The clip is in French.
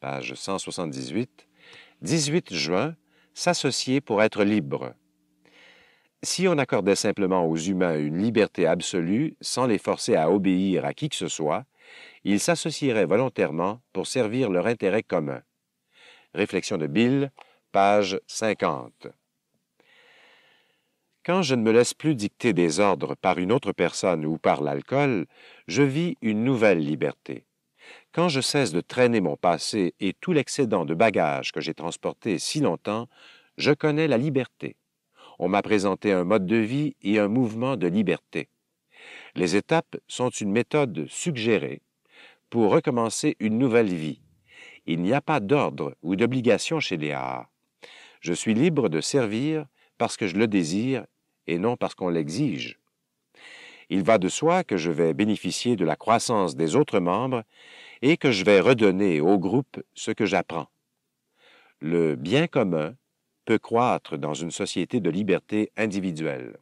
page 178, 18 juin, s'associer pour être libre. Si on accordait simplement aux humains une liberté absolue sans les forcer à obéir à qui que ce soit, ils s'associeraient volontairement pour servir leur intérêt commun. Réflexion de Bill, page 50. Quand je ne me laisse plus dicter des ordres par une autre personne ou par l'alcool, je vis une nouvelle liberté. Quand je cesse de traîner mon passé et tout l'excédent de bagages que j'ai transporté si longtemps, je connais la liberté. On m'a présenté un mode de vie et un mouvement de liberté. Les étapes sont une méthode suggérée pour recommencer une nouvelle vie. Il n'y a pas d'ordre ou d'obligation chez les AA. Je suis libre de servir parce que je le désire et non parce qu'on l'exige. Il va de soi que je vais bénéficier de la croissance des autres membres et que je vais redonner au groupe ce que j'apprends. Le bien commun peut croître dans une société de liberté individuelle.